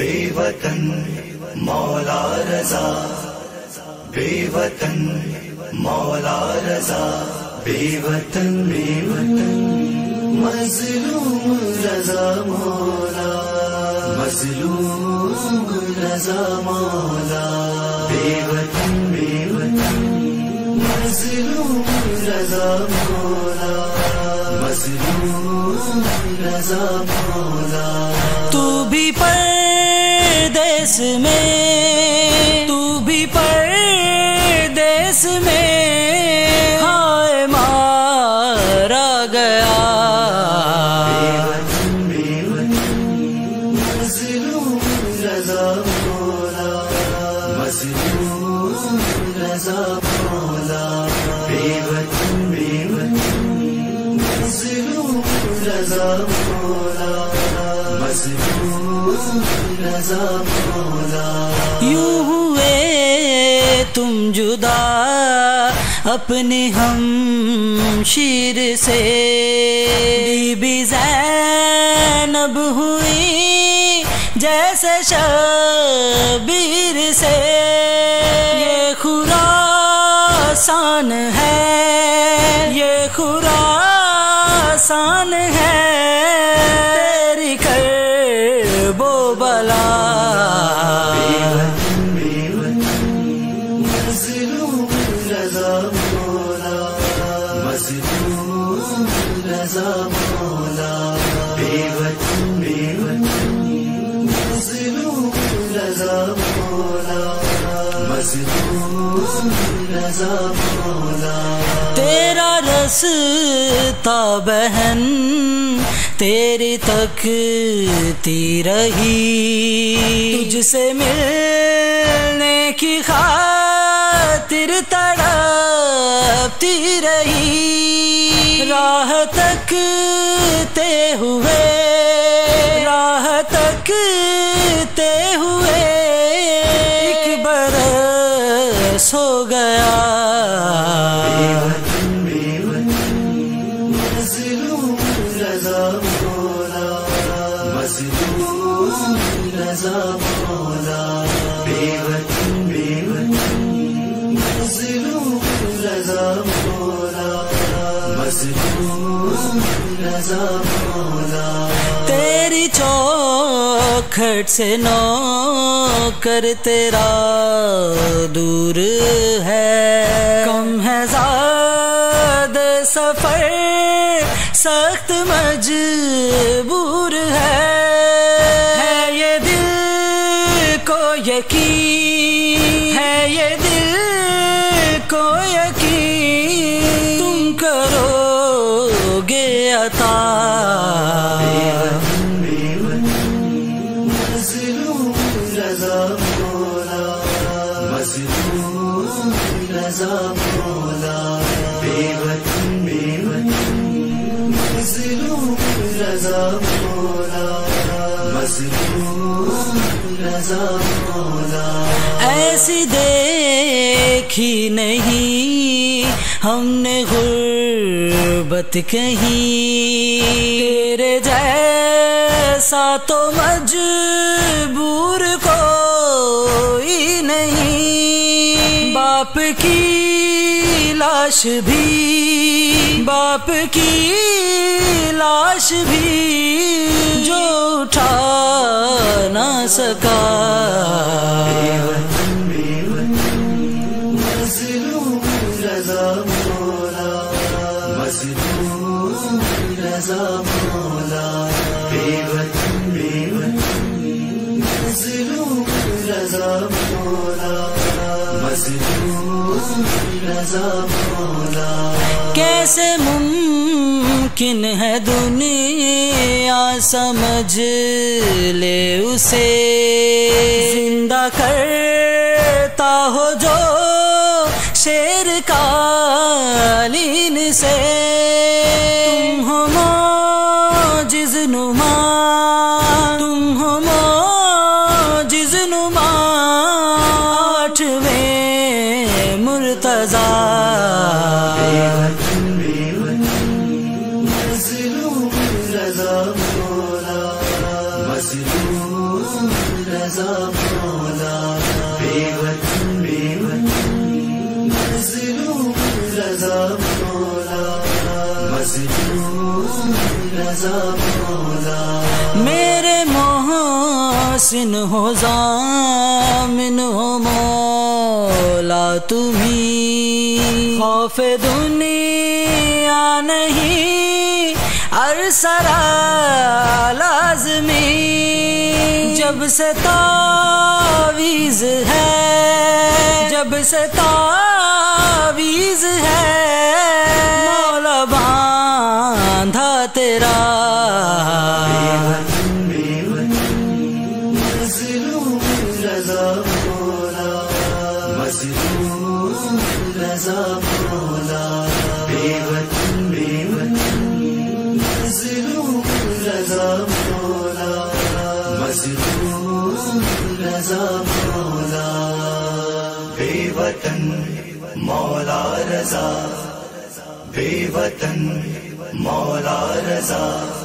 बेवतन मौला रजा, बेवतन मौला रजा, बेवतन बेवतन मजलूम रजा मौला, मजलूम रजा मौला, बेवतन बेवतन मजलूम रजा मौला, मजलूम रजा मौला। तू भी परदेस में तू भी परदेस में हाय मारा गया रजा यूँ हुए तुम जुदा अपने हम शीर से। बीबी जैनब हुई जैसे शबीर से। ये खुरासान है, ये खुरासान बला। रजा मौला बेवतन बेवतन मजलूम रजा मौला मजलूम रजा मौला तेरा रसता बहन तेरी तकती रही। तुझसे मिलने की खातिर तड़पती रही। राह तकते हुए, राह तकते हुए, एक बरस हो गया। रजा मौला रजा रजा तेरी चौखट से नौकर तेरा दूर है। कम है ज़्यादा सफ़र, सख्त मजबूर है। यकीन। है ये दिल को यकीन। तुम करोगे अता। मजलूम रजा मौला मजलूम ऐसी देखी नहीं, हमने गुर्बत कहीं। तेरे जैसा तो मजबूर कोई नहीं। बाप की लाश भी बाप की लाश भी जो उठा ना सका मजलूम कैसे मुमकिन है दुनिया समझ ले उसे? ज़िंदा करता हो जो शेर कालीन से। मेरे मोहसिन हो जामिन हो मौला तुम्ही। खौफ दुनिया नहीं अरसरा लाजमी। जब से तावीज है, जब से तावीज है रजा मौला बेवतन मौला रजा बेवतन मौला रजा।